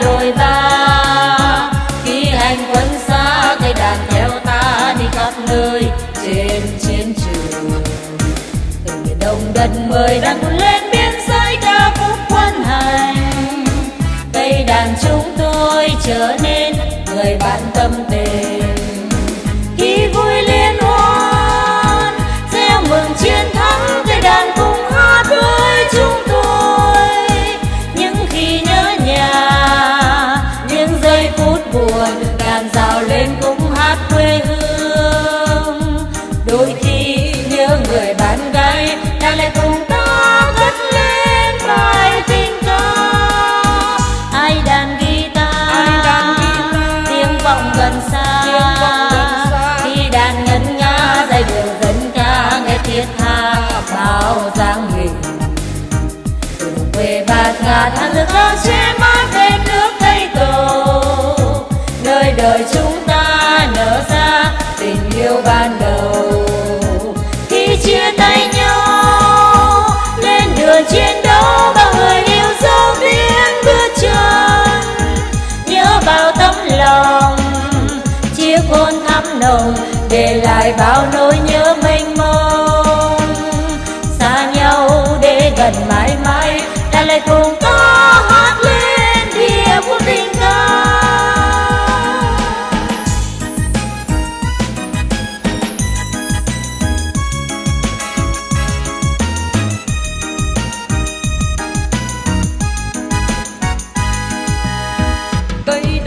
đôi ta. Khi hành quân xa cây đàn theo ta đi khắp nơi trên chiến trường. Từng miền đông đất mời đang vun lên biên giới ca khúc quân hành. Cây đàn chúng tôi trở nên người bạn tâm hàng rực cao che nước tây tổ. Nơi đời chúng ta nở ra tình yêu ban đầu. Khi chia tay nhau, lên đường chiến đấu bao người yêu dấu biến bước chân. Nhớ bao tấm lòng chia hôn thắm nồng để lại bao nỗi nhớ mênh mông. Xa nhau để gần mãi mãi, ta lại cùng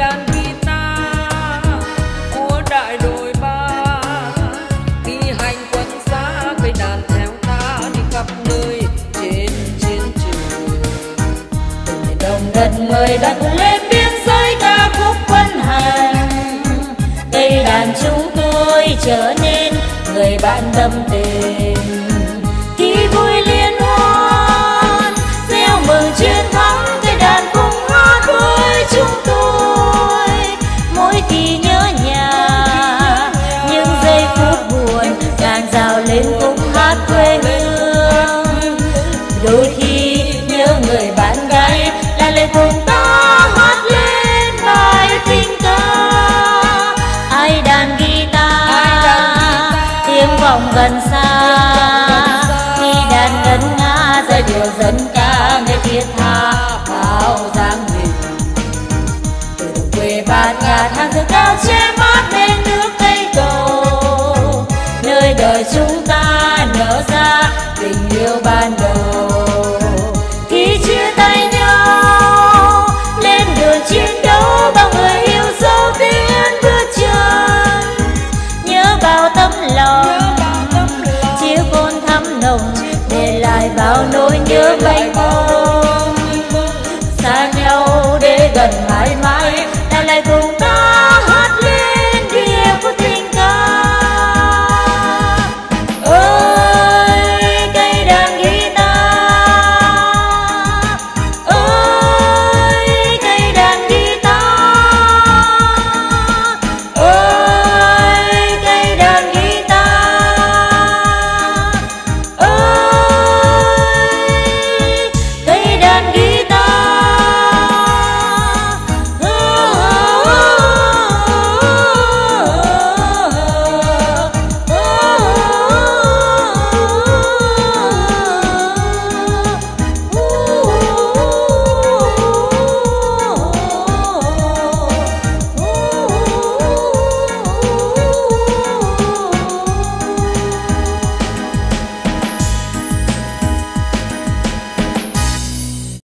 đàn guitar của đại đội ba. Đi hành quân xa cây đàn theo ta, đi khắp nơi trên chiến trường. Từ đồng đất mời đặt lên biên giới ca khúc quân hành cây đàn chúng tôi trở nên người bạn tâm tình rào lên cùng hát quê hương. Đôi khi nhớ người bạn gái là lời cùng ta hát lên bài tình ca. Ai đàn guitar tiếng vọng gần xa. Khi đàn ngân nga giai điệu dân ca nghe thiết tha nồng để lại bao nỗi